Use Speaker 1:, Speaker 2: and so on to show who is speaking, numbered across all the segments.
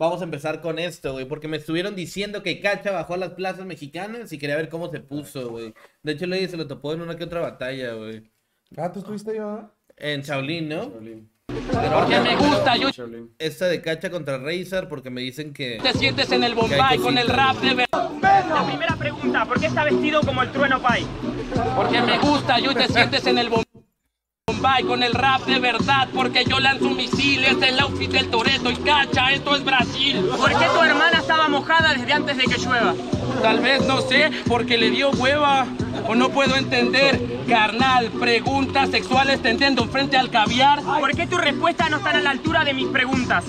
Speaker 1: vamos a empezar con esto, güey, porque me estuvieron diciendo que Cacha bajó a las plazas mexicanas y quería ver cómo se puso, güey. De hecho, le se lo topó en una que otra batalla, güey.
Speaker 2: Ah, tú estuviste yo,
Speaker 1: En Shaolin, ¿no?
Speaker 3: Porque me gusta, yo
Speaker 1: Esta de Cacha contra Razor, porque me dicen que...
Speaker 3: te sientes en el Bombay con el rap de verdad.
Speaker 4: La primera pregunta, ¿por qué está vestido como el trueno Pai?
Speaker 3: Porque me gusta, yo te sientes en el Bombay con el rap de verdad. Porque yo lanzo misiles, el outfit del Toreto y cacha, esto es Brasil.
Speaker 4: ¿Por qué tu hermana estaba mojada desde antes de que llueva?
Speaker 3: Tal vez no sé, porque le dio hueva. O no puedo entender, carnal, preguntas sexuales tendiendo frente al caviar.
Speaker 4: ¿Por qué tus respuestas no están a la altura de mis preguntas?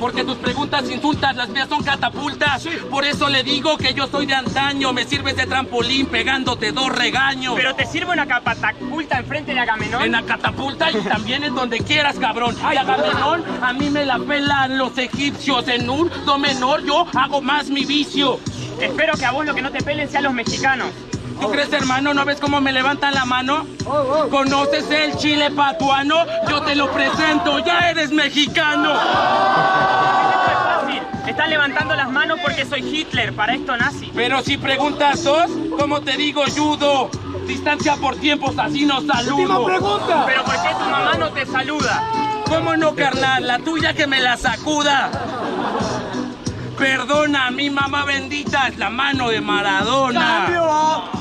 Speaker 3: Porque tus preguntas insultas, las mías son catapultas. Por eso le digo que yo soy de antaño. Me sirves de trampolín pegándote dos regaños.
Speaker 4: ¿Pero te sirve una catapulta enfrente de Agamenón?
Speaker 3: En la catapulta y también en donde quieras, cabrón. Y Agamenón, a mí me la pelan los egipcios. En un do menor yo hago más mi vicio.
Speaker 4: Espero que a vos lo que no te pelen sean los mexicanos.
Speaker 3: ¿Tú crees, hermano? ¿No ves cómo me levantan la mano? ¿Conoces el chile patuano? Yo te lo presento, ya eres mexicano.
Speaker 4: Esto es fácil. Están levantando las manos porque soy Hitler, para esto nazi.
Speaker 3: Pero si preguntas sos, ¿cómo te digo judo? Distancia por tiempos, así no saludo.
Speaker 4: ¿Pero por qué tu mamá no te saluda?
Speaker 3: ¿Cómo no, carnal? La tuya que me la sacuda. Perdona, mi mamá bendita es la mano de Maradona.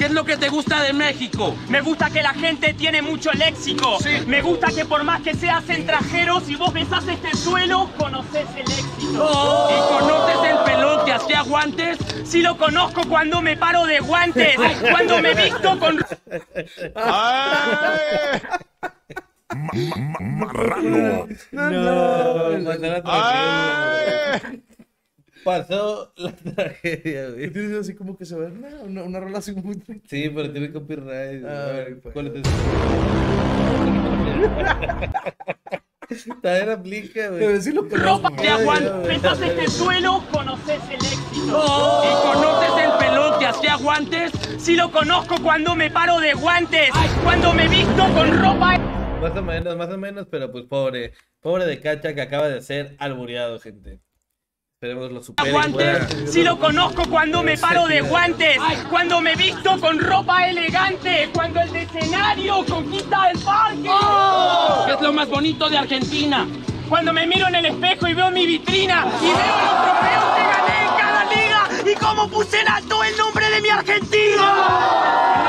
Speaker 3: ¿Qué es lo que te gusta de México?
Speaker 4: Me gusta que la gente tiene mucho léxico. Me gusta que por más que seas extranjero, si vos besás este suelo, conoces el éxito.
Speaker 3: ¿Y conoces el pelón que hacía guantes?
Speaker 4: Si lo conozco cuando me paro de guantes, cuando me visto con...
Speaker 5: Marrano.
Speaker 1: No, pasó la tragedia. Pasó la tragedia,
Speaker 2: ¿Qué
Speaker 1: güey.
Speaker 2: tienes así como que se ve una, una, una relación muy tranquila?
Speaker 1: Sí, pero tiene copyright.
Speaker 2: Ah,
Speaker 1: A ver,
Speaker 2: pues.
Speaker 1: ¿cuál es? También aplica, güey.
Speaker 2: Pero sí lo
Speaker 4: Ropa
Speaker 2: conozco.
Speaker 4: de aguante,
Speaker 1: ya,
Speaker 4: besás
Speaker 1: ya,
Speaker 4: este suelo, conoces el éxito.
Speaker 3: ¿Y conoces el pelón que hacía guantes?
Speaker 4: Si lo conozco cuando me paro de guantes, cuando me visto con ropa...
Speaker 1: Más o menos, más o menos, pero pues pobre. Pobre de Cacha que acaba de ser albureado, gente. Esperemos lo supere. y
Speaker 4: Guantes,
Speaker 1: pueda-
Speaker 4: si lo conozco cuando me paro de guantes, cuando me visto con ropa elegante, cuando el escenario conquista el parque,
Speaker 3: ¿Qué es lo más bonito de Argentina?
Speaker 4: cuando me miro en el espejo y veo mi vitrina y veo los trofeos que gané y cómo puse en alto el nombre de mi Argentina.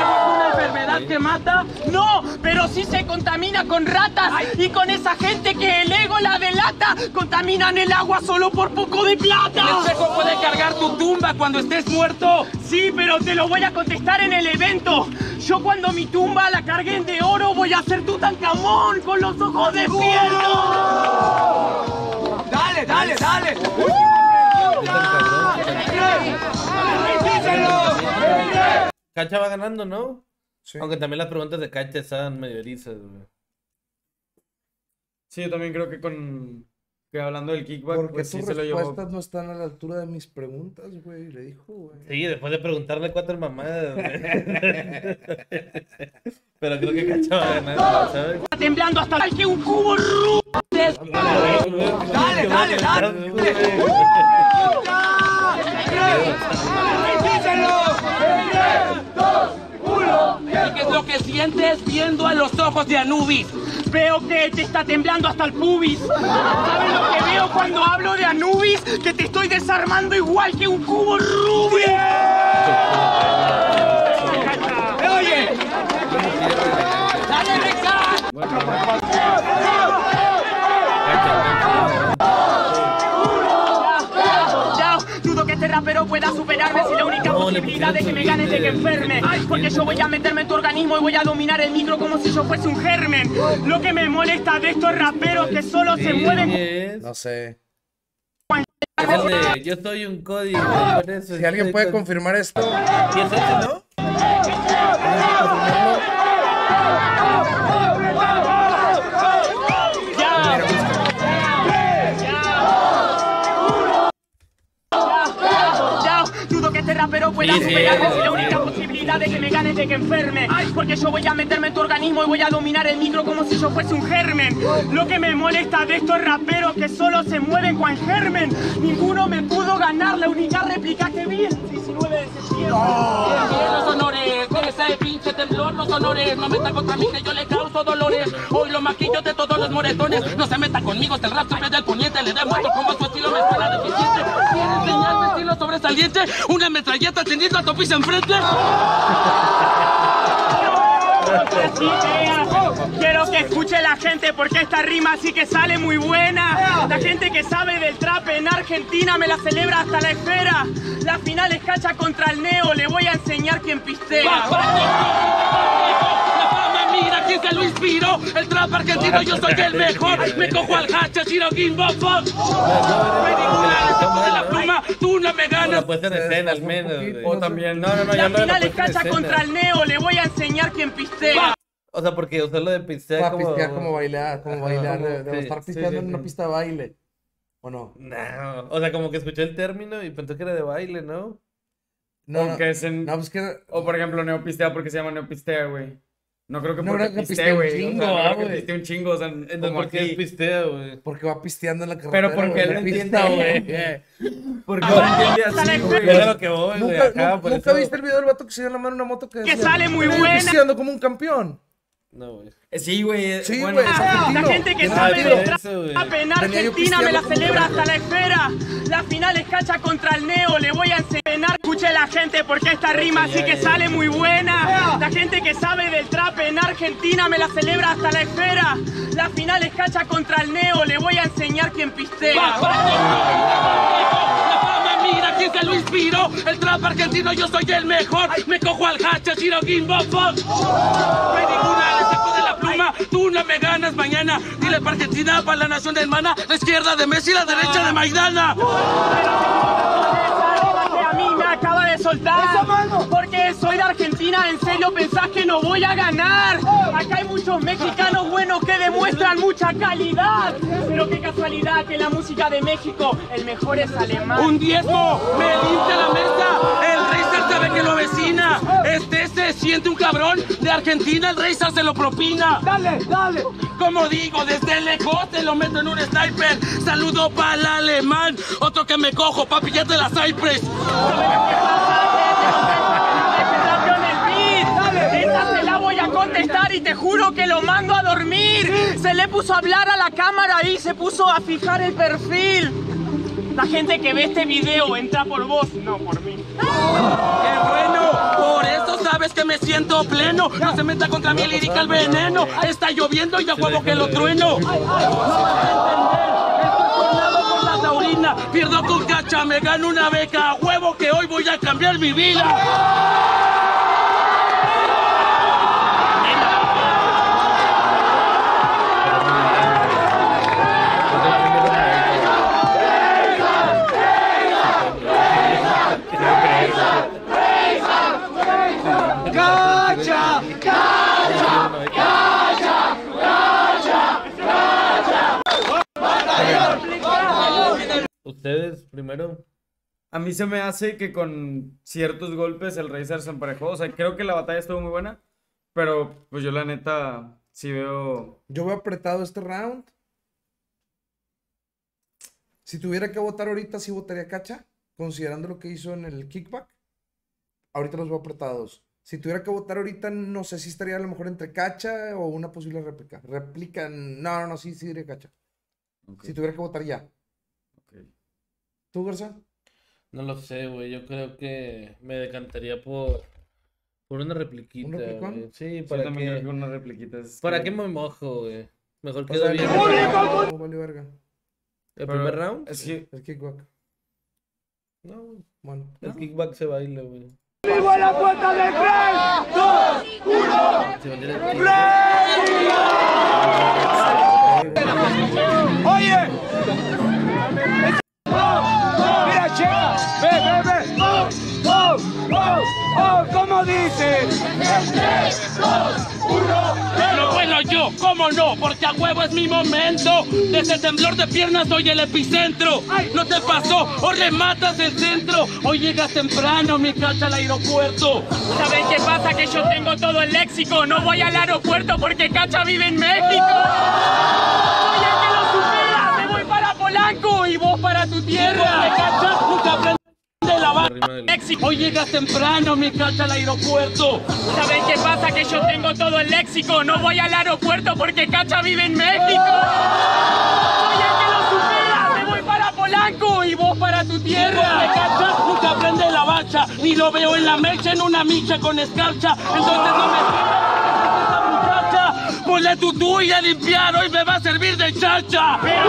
Speaker 3: ¿Es una enfermedad que mata?
Speaker 4: No, pero sí se contamina con ratas y con esa gente que el ego la delata, contaminan el agua solo por poco de
Speaker 3: ¿El
Speaker 4: plata.
Speaker 3: espejo puede cargar tu tumba cuando estés muerto?
Speaker 4: Sí, pero te lo voy a contestar en el evento. Yo cuando mi tumba la carguen de oro voy a hacer Tutankamón con los ojos despiertos.
Speaker 3: Dale, dale, dale.
Speaker 1: Cacha va ganando, ¿no?
Speaker 2: Sí.
Speaker 1: Aunque también las preguntas de Cacha están medio erizas, güey.
Speaker 6: Sí, yo también creo que con. Que hablando del kickback,
Speaker 2: Porque
Speaker 6: pues
Speaker 2: tus
Speaker 6: sí se lo llevó.
Speaker 2: respuestas no están a la altura de mis preguntas, güey. Le dijo, güey.
Speaker 1: Sí, después de preguntarle cuatro mamadas, güey. Pero creo que Cacha va ganando, ¿sabes?
Speaker 4: Está temblando hasta el que un cubo ru-
Speaker 1: Dale, dale, dale.
Speaker 3: ¿Y qué es lo que sientes viendo a los ojos de Anubis?
Speaker 4: Veo que te está temblando hasta el pubis. ¿Sabes lo que veo cuando hablo de Anubis? Que te estoy desarmando igual que un cubo Rubik. Oye, dale Rexa. Ya, dudo este pueda superarme si la única posibilidad de que me gane es de que enferme. Porque yo voy a meterme en tu organismo y voy a dominar el micro como si yo fuese un germen. Lo que me molesta de estos raperos que solo se mueven.
Speaker 2: No sé.
Speaker 1: Yo soy un código. por eso
Speaker 2: Si alguien puede
Speaker 1: con-
Speaker 2: confirmar esto,
Speaker 1: ¿Y es ese, no?
Speaker 4: Ya. Rapero pueda superarme si la única posibilidad de que me ganes de que enferme. Porque yo voy a meterme en tu organismo y voy a dominar el micro como si yo fuese un germen. Lo que me molesta de estos raperos que solo se mueven con germen. Ninguno me pudo ganar, la única réplica que vi el 19 de septiembre.
Speaker 3: Bien, los honores, ese pinche temblor, los honores. No meta contra mí que yo le causo dolores. Hoy los maquillos de todos los moretones. No se meta conmigo, este rap siempre del poniente. Le demuestro cómo su estilo me suena deficiente. Quiere enseñarme estilo sobresaliente. Una metralleta teniendo a Topis enfrente.
Speaker 4: Quiero que escuche la gente porque esta rima sí que sale muy buena. La gente que sabe del trap en Argentina me la celebra hasta la esfera. La final es cacha contra el neo, le voy a enseñar quién pistea.
Speaker 3: Lo inspiró. El trap argentino, yo soy el mejor. Me cojo al hacha, Fuck. Me digo una de la pluma, tú no me ganas.
Speaker 1: puesta en escena, al menos.
Speaker 6: O también, no, no, no, ya
Speaker 4: La
Speaker 6: no
Speaker 4: final es cacha contra el neo, le voy a enseñar quién pistea.
Speaker 1: O sea, porque usarlo de pistea
Speaker 2: Para
Speaker 1: como...
Speaker 2: pistear como bailar, como bailar,
Speaker 1: como-
Speaker 2: de, de
Speaker 1: sí,
Speaker 2: estar pisteando
Speaker 1: sí,
Speaker 2: en una
Speaker 1: sí.
Speaker 2: pista de baile. ¿O no?
Speaker 1: No, o sea, como que escuché el término y pensó que era de baile, ¿no?
Speaker 2: No,
Speaker 6: O
Speaker 2: no,
Speaker 6: que es en-
Speaker 2: no, pues que
Speaker 6: O por ejemplo, neopistea porque se llama neopistea, güey. No creo que
Speaker 2: No
Speaker 6: porque
Speaker 2: que un
Speaker 6: güey.
Speaker 2: chingo,
Speaker 6: o sea, no
Speaker 2: ah,
Speaker 6: creo que
Speaker 2: güey.
Speaker 6: pistee un chingo, o sea,
Speaker 1: Entonces,
Speaker 6: como
Speaker 1: ¿por qué es
Speaker 6: aquí.
Speaker 1: pistea, güey?
Speaker 2: porque va pisteando en la carretera.
Speaker 6: Pero porque él
Speaker 2: en la
Speaker 6: entiende,
Speaker 2: pista,
Speaker 6: güey. Porque lo entiende así, güey.
Speaker 1: Es a lo que voy, güey,
Speaker 2: Nunca,
Speaker 1: acá,
Speaker 2: nunca-
Speaker 1: por
Speaker 2: ¿nunca
Speaker 1: eso-
Speaker 2: viste el video del vato que se dio en la mano una moto que,
Speaker 4: Que sale muy
Speaker 2: "Estoy
Speaker 4: buena".
Speaker 2: pisteando como un campeón.
Speaker 1: No, güey.
Speaker 6: Eh, Sí, güey.
Speaker 2: Sí,
Speaker 6: bueno,
Speaker 2: güey,
Speaker 6: o sea,
Speaker 2: es
Speaker 4: La gente que
Speaker 1: Ah,
Speaker 4: sabe
Speaker 1: güey.
Speaker 4: trap en Argentina me la celebra hasta la esfera. La final es cacha contra el neo, le voy a enseñar. Gente porque esta rima sí que sale muy buena. La gente que sabe del trap en Argentina me la celebra hasta la esfera. La final es cacha contra el neo, le voy a enseñar quién pistea.
Speaker 3: Quién se lo inspiró. El trap argentino, yo soy el mejor. Me cojo al hacha, Chiro Kimbo Fuck. Me digo una, le saco de la pluma. Tú no me ganas mañana. Dile para Argentina, para la nación de hermana. La izquierda de Messi, la derecha de Maidana.
Speaker 4: Acaba de soltar. Porque soy de Argentina, en serio pensás que no voy a ganar. Acá hay muchos mexicanos buenos que demuestran mucha calidad. Pero qué casualidad que la música de México, el mejor es alemán.
Speaker 3: Un diezmo, me limpia la mesa. El Razer sabe que lo vecina. Este se siente un cabrón de Argentina. El Razer se lo propina. Dale, dale. Como digo, desde lejos te lo meto en un sniper. Saludo para el alemán. Otro que me cojo, papi, ya te la Cypress.
Speaker 4: Esta se la voy a contestar y te juro que lo mando a dormir. Se le puso a hablar a la cámara y se puso a fijar el perfil. La gente que ve este video entra por vos, no por mí.
Speaker 3: ¡Qué bueno! Por eso sabes que me siento pleno. No se meta contra mí, lírica el veneno. Está lloviendo y a huevo que lo trueno. No vas a entender. Estoy tornado por la taurina. Pierdo con cacha, me gano una beca. A huevo que hoy voy a cambiar mi vida.
Speaker 6: A mí se me hace que con ciertos golpes el Razer se emparejó. O sea, creo que la batalla estuvo muy buena. Pero pues yo la neta sí veo.
Speaker 2: Yo veo apretado este round. Si tuviera que votar ahorita, sí votaría Cacha, considerando lo que hizo en el kickback. Ahorita los veo apretados. Si tuviera que votar ahorita, no sé si estaría a lo mejor entre Cacha o una posible réplica. Réplica, no, no, no, sí, sí diría Cacha.
Speaker 6: Ok,
Speaker 2: Si tuviera que votar ya.
Speaker 6: ok.
Speaker 2: ¿Tú, Garza?
Speaker 1: No lo sé, güey. Yo creo que me decantaría por, por una repliquita,
Speaker 2: ¿Un replicón?
Speaker 1: güey. Sí,
Speaker 6: Sí,
Speaker 1: para
Speaker 6: creo
Speaker 1: que...
Speaker 6: una repliquita es
Speaker 1: ¿Para
Speaker 6: que-
Speaker 1: qué me mojo, güey? Mejor quedo bien.
Speaker 2: no, vale verga.
Speaker 1: ¿El
Speaker 6: Pero
Speaker 1: primer round?
Speaker 6: Es que
Speaker 2: El kickback.
Speaker 1: No, güey.
Speaker 2: Bueno.
Speaker 1: El kickback se baila, güey.
Speaker 4: ¡Viva la puerta de Frey! ¡Dos!
Speaker 1: Se baila el
Speaker 4: ¡Ve, ve, ve! ¡Oh, oh, oh, oh! ¿Cómo dice?
Speaker 3: No bueno yo, ¿cómo no? Porque a huevo es mi momento. De ese temblor de piernas soy el epicentro. No te pasó, o le matas el centro. Hoy llegas temprano, mi cacha al aeropuerto.
Speaker 4: ¿Saben qué pasa? Que yo tengo todo el léxico. No voy al aeropuerto porque Cacha vive en México. Soy el que lo supera. Me voy para Polanco y vos para tu tierra.
Speaker 1: Rima del-
Speaker 4: Léxico.
Speaker 3: Hoy llegas temprano, mi cacha al aeropuerto.
Speaker 4: ¿Saben qué pasa? Que yo tengo todo el léxico. No voy al aeropuerto porque Cacha vive en México. Soy el que lo supera. Me voy para Polanco y vos para tu
Speaker 3: ¿Me
Speaker 4: tierra.
Speaker 3: cachas? Nunca aprende la bacha. Ni lo veo en la mecha en una micha con escarcha. Entonces no me sirve esa muchacha. Ponle tu tuya a limpiar, hoy me va a servir de chacha.
Speaker 4: Pero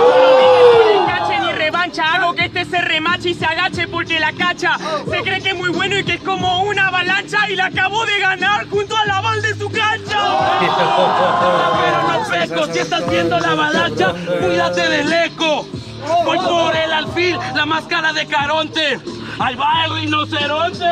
Speaker 4: no cache ni revancha, hago que este se remache y se agache porque la cacha se cree que es muy bueno y que es como una avalancha y la acabó de ganar junto al aval de su cancha.
Speaker 3: Pero no si estás viendo la avalancha, cuídate del eco. Voy por el alfil, la máscara de Caronte. Ahí va el rinoceronte.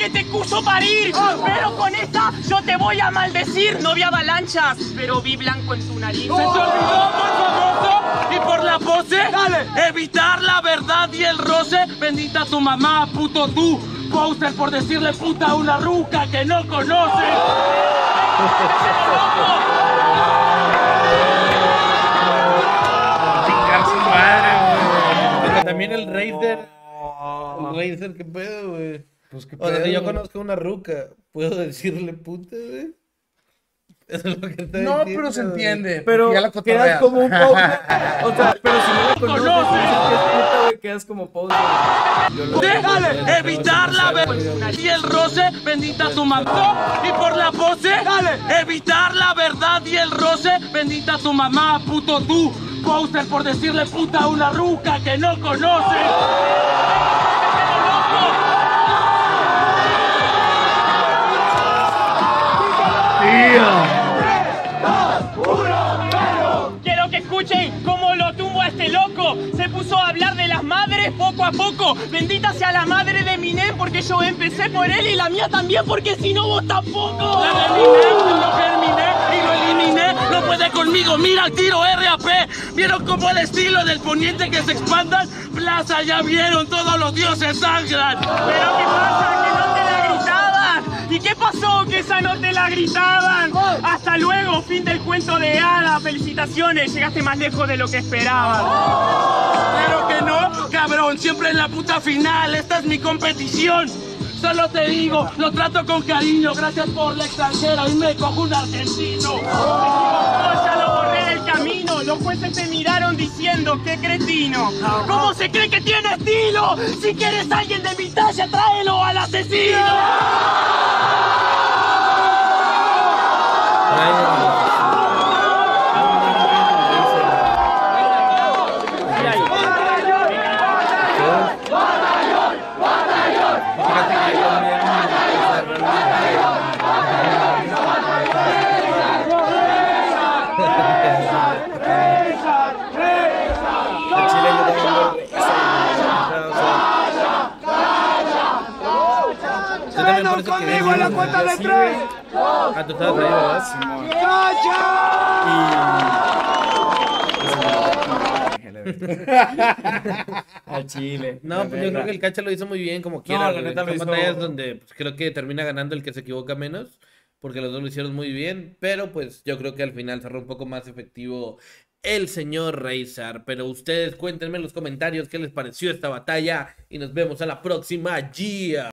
Speaker 4: Que te puso parir. Pero con esta yo te voy a maldecir, no vi avalanchas, pero vi blanco en tu nariz.
Speaker 3: Se te olvidó por famoso y por la pose. Evitar la verdad y el roce. Bendita tu mamá, puto tú. Poser por decirle puta a una ruca que no conoce.
Speaker 1: También el Razer. El Razer, ¿qué pedo, güey?
Speaker 2: Pues qué
Speaker 1: O sea, si yo conozco una ruca, ¿puedo decirle puta, güey? Eso es lo que está
Speaker 2: No,
Speaker 1: diciendo,
Speaker 2: pero se entiende.
Speaker 6: Pero
Speaker 2: ya la
Speaker 6: quedas como un poser. O sea, pero si no la conoces,
Speaker 3: Conoce.
Speaker 6: dices que es puta, güey, quedas como poser.
Speaker 3: Déjale evitar la verdad y el roce, bendita tu mamá. Y por la pose, evitar la verdad y el roce, bendita tu mamá, puto tú. Poser por decirle puta a una ruca que no conoce.
Speaker 4: Quiero que escuchen cómo lo tumbo a este loco. Se puso a hablar de las madres poco a poco. Bendita sea la madre de Minem porque yo empecé por él y la mía también porque si no vos tampoco.
Speaker 3: La eliminé, lo terminé y lo eliminé. No puede conmigo, mira el tiro RAP. ¿Vieron cómo el estilo del poniente que se expandan? Plaza, ya vieron, todos los dioses sangran.
Speaker 4: Pero ¿qué pasa? Que no. ¿Y qué pasó? Que esa no te la gritaban. Hasta luego, fin del cuento de hadas. Felicitaciones, llegaste más lejos de lo que esperabas.
Speaker 3: Pero que no, cabrón, siempre en la puta final, esta es mi competición. Solo te digo, lo trato con cariño, gracias por la extranjera y me cojo un argentino.
Speaker 4: Los jueces te miraron diciendo qué cretino. ¿Cómo se cree que tiene estilo? Si quieres alguien de mi talla, tráelo al asesino.
Speaker 1: Fíjate que yo también, o sea, realmente-
Speaker 6: En Chile yo también lo o sea,
Speaker 1: Yo también por eso quería
Speaker 6: conmigo en la cuenta de tres.
Speaker 1: Ah, tú estabas ahí, ¿verdad?
Speaker 6: Simón. Al Chile.
Speaker 1: No, pues yo creo que el Cacha lo hizo muy bien como quiera.
Speaker 6: la
Speaker 1: güey.
Speaker 6: neta lo
Speaker 1: Son
Speaker 6: hizo-
Speaker 1: batallas donde pues, creo que termina ganando el que se equivoca menos, porque los dos lo hicieron muy bien, pero pues yo creo que al final cerró un poco más efectivo el señor Reizar. Pero ustedes cuéntenme en los comentarios qué les pareció esta batalla y nos vemos a la próxima. ¡Gia!